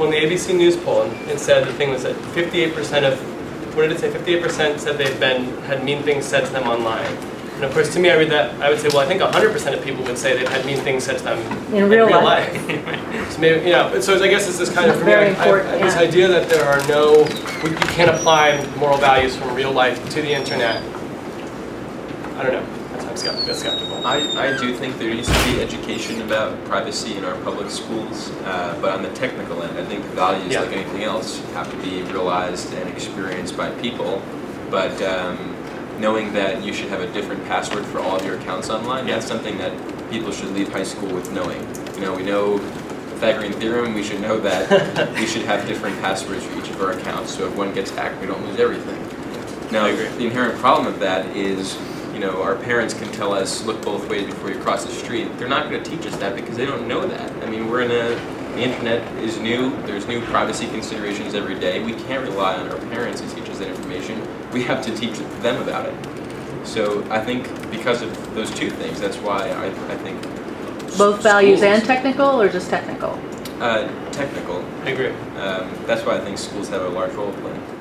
when the ABC News poll, it said the thing was that 58% of, what did it say? 58% said they've been had mean things said to them online. And of course, to me, I read that, I would say, well, I think 100% of people would say they've had mean things said to them In real life. so maybe, you know, so I guess it's this kind of, me, very I- I- this yeah. idea that there are no, we, you can't apply moral values from real life to the internet. I don't know. I'm skeptical. I, I do think there needs to be education about privacy in our public schools, uh, but on the technical end, I think values, Yeah. like anything else, have to be realized and experienced by people. But um, knowing that you should have a different password for all of your accounts online, Yeah. that's something that people should leave high school with knowing. You know, we know the Pythagorean theorem, we should know that we should have different passwords for each of our accounts, so if one gets hacked, we don't lose everything. Now, the inherent problem of that is, you know, our parents can tell us, look both ways before you cross the street. They're not going to teach us that because they don't know that. I mean, we're in a, the internet is new, there's new privacy considerations every day. We can't rely on our parents to teach us that information. We have to teach them about it. So I think because of those two things, that's why I, I think. Both values and technical or just technical? Uh, technical. I agree. Um, that's why I think schools have a large role to play.